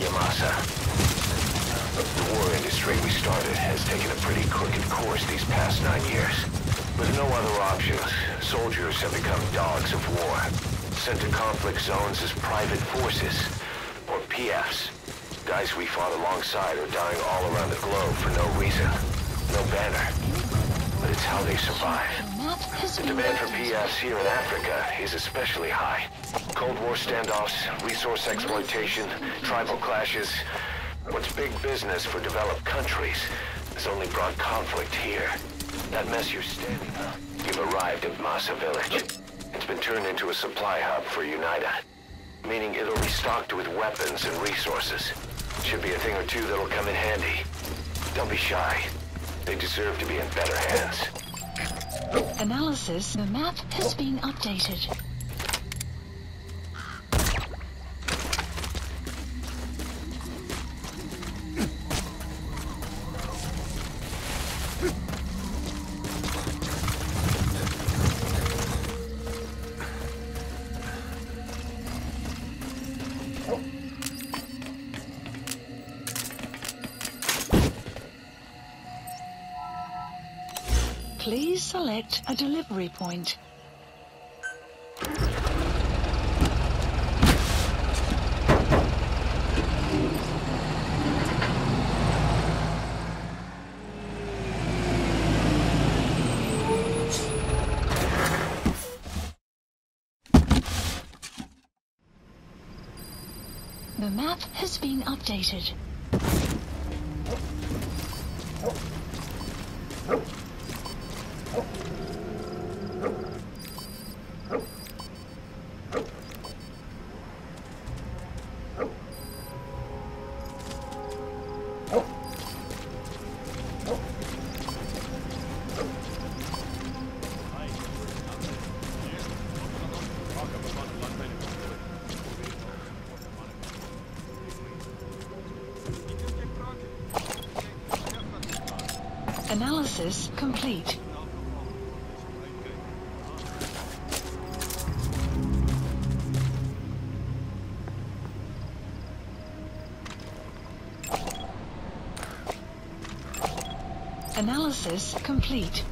Yamasa. The war industry we started has taken a pretty crooked course these past nine years. With no other options, soldiers have become dogs of war, sent to conflict zones as private forces, or PFs. Guys we fought alongside are dying all around the globe for no reason. No banner. But it's how they survive. The demand for PFs uh, here in Africa is especially high. Cold War standoffs, resource exploitation, tribal clashes. What's big business for developed countries has only brought conflict here. That mess you're standing on, you've arrived at Masa Village. It's been turned into a supply hub for UNITA, meaning it'll be stocked with weapons and resources. Should be a thing or two that'll come in handy. Don't be shy. They deserve to be in better hands. Analysis. The map has been updated. Please select a delivery point. The map has been updated. Analysis complete. Analysis complete.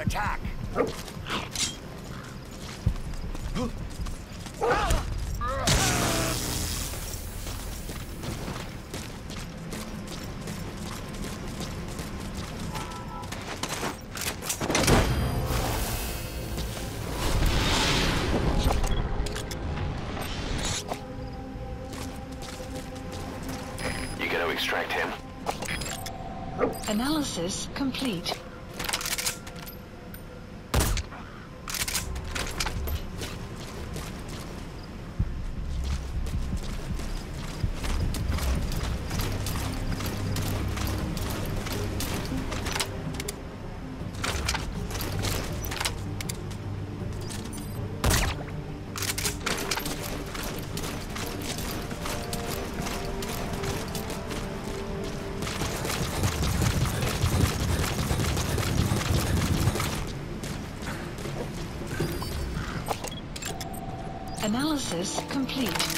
Attack! Analysis complete. Analysis complete.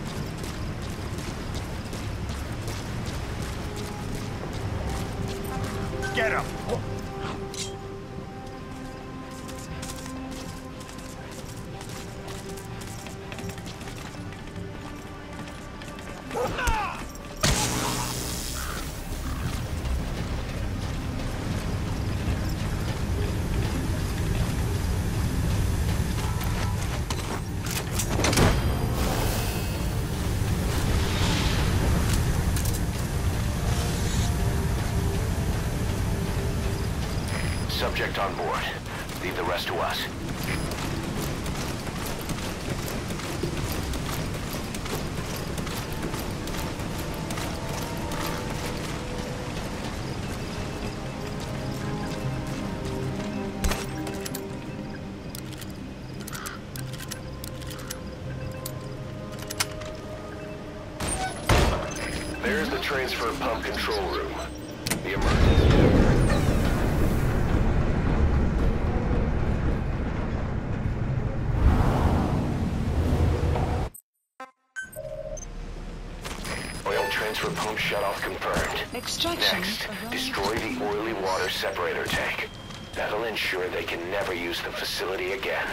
Subject on board. Leave the rest to us. There's the transfer pump control room. The emergency... shutoff confirmed. Extraction. Next, destroy the oily water separator tank. That'll ensure they can never use the facility again.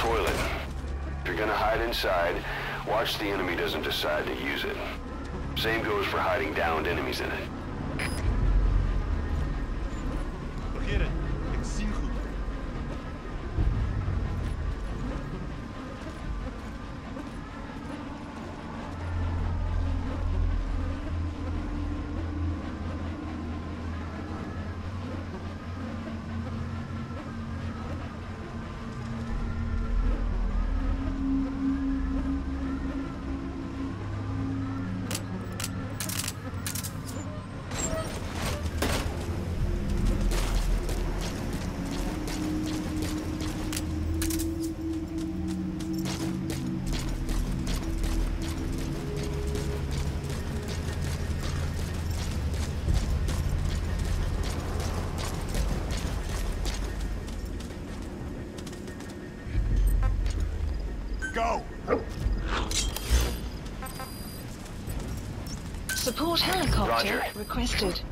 Toilet. If you're gonna hide inside, watch the enemy doesn't decide to use it. Same goes for hiding downed enemies in it. Roger. requested.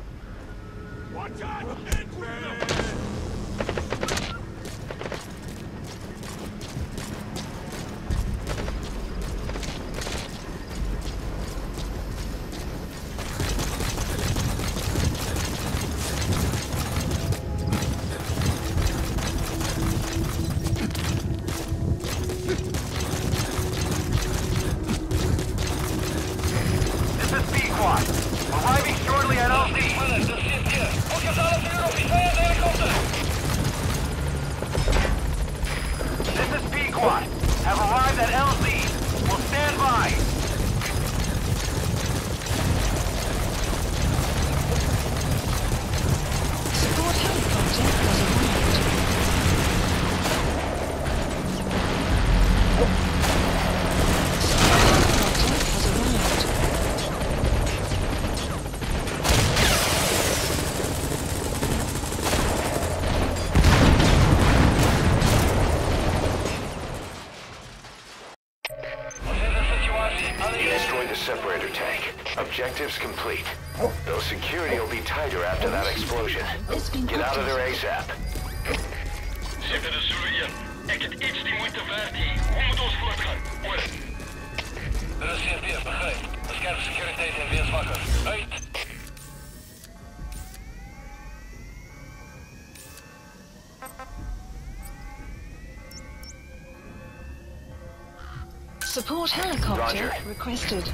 Objectives complete. Oh. Though security will be tighter after that oh. explosion. It's Get out of there. ASAP. Zitten de Zulu 1. Ik het iets die moeite waard hier. Hoe moet ons voortgaan? Over. De CFDF begrijp. Bescherm securiteit en wees wakker. Uit. Support helicopter Roger. requested.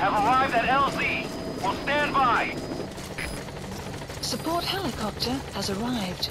Have arrived at LZ. Will stand by. Support helicopter has arrived.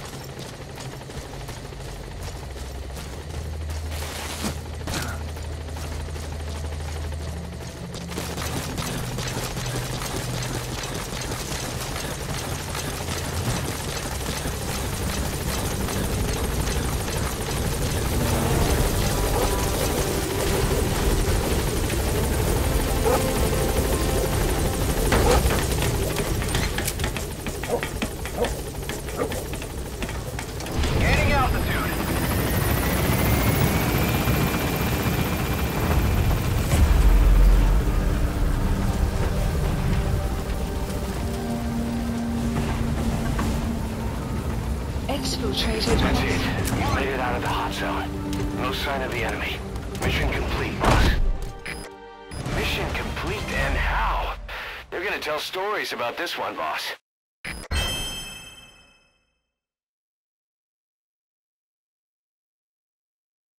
Exfiltrated. That's it. You made it out of the hot zone. No sign of the enemy. Mission complete, boss. Mission complete and how? They're gonna tell stories about this one, boss.